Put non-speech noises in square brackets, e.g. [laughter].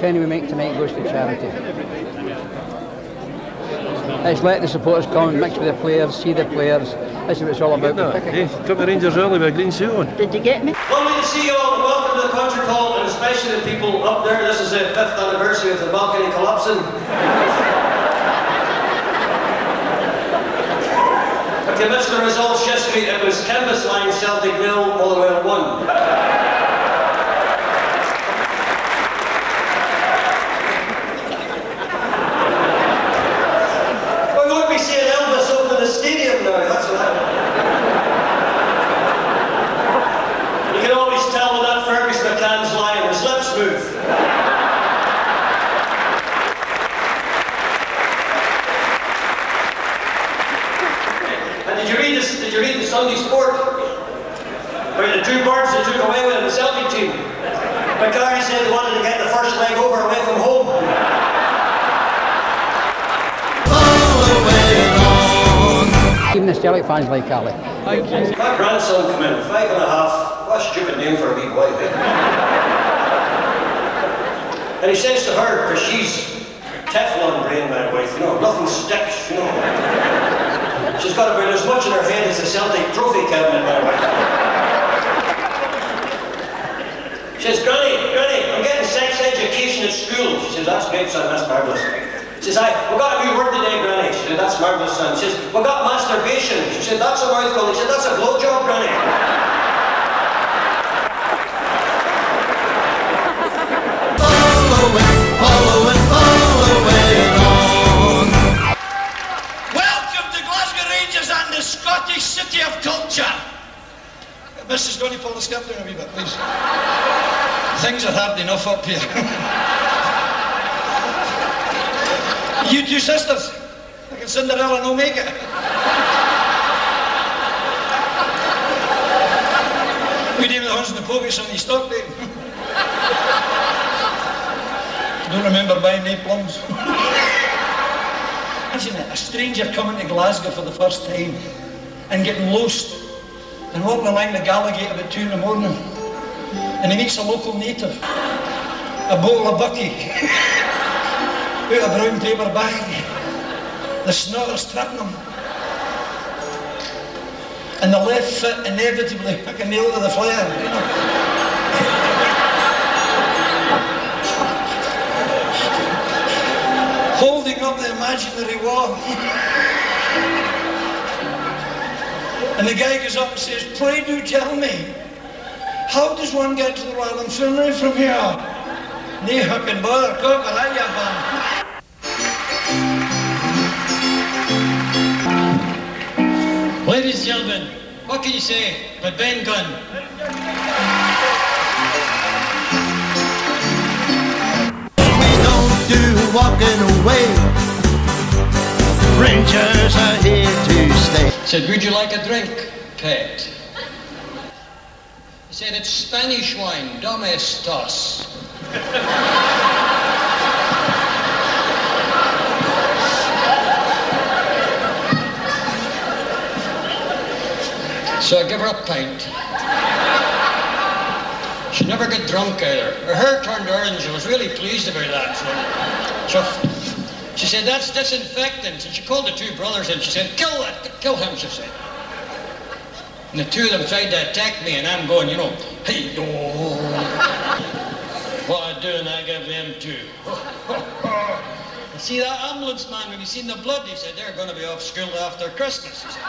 penny we make tonight goes to charity. It's let the supporters come and mix with the players, see the players. That's what it's all about. Hey, come to Rangers early with a green suit on. Did you get me? Lovely to see you all. Welcome to the country hall and especially the people up there. This is the fifth anniversary of the balcony collapsing. [laughs] Commissioner results yesterday, it was canvas line Celtic nil, Motherwell 1. Sunday Sport? Where the two birds that took away with the Celtic team. McCarthy said they wanted to get the first leg over away from home. Following on. Even the Celtic fans like Ali. My grandson come in, five and a half. What a stupid name for a wee boy. eh? and he says to her, because she's Teflon brain, my wife, you know, nothing sticks, you know. Got about as much in her head as a Celtic trophy cabinet, wife. She says, Granny, Granny, I'm getting sex education at school. She says, that's great, son, that's marvellous. She says, I, we've got a new word today, Granny. She said, that's marvellous, son. She says, we've got masturbation. She said, that's a mouthful. She said, that's a blowjob, Granny. Culture. Mrs. Donny, pull the skirt down a wee bit, please. Things are hard enough up here. you two sisters, like a Cinderella no make it. We the Hans and the Pogus on the stock day. Don't remember buying any plums. Imagine it, a stranger coming to Glasgow for the first time and getting lost and walking along the Gallowgate about two in the morning and he meets a local native, a bottle of bucky, out a brown paper bag, the snotter's tripping him. And the left foot inevitably like a nail to the flare, you know. holding up the imaginary wall. And the guy goes up and says, Pray do tell me, how does one get to the Royal Infirmary from here? I bother, come on, you man. Ladies and gentlemen, what can you say but Ben Gunn? We don't do walking away. Rangers are here to stay. Said, would you like a drink, pet? He said, it's Spanish wine, domestos. so I give her a pint. She never got drunk either. Her hair turned orange. I was really pleased about that. So, so she said, that's disinfectant. And she called the two brothers and she said, kill that, kill him, she said. And the two of them tried to attack me and I'm going, you know, hey, yo. what I do and I give them two. [laughs] See that ambulance man, when he seen the blood, he said, they're going to be off school after Christmas. He said.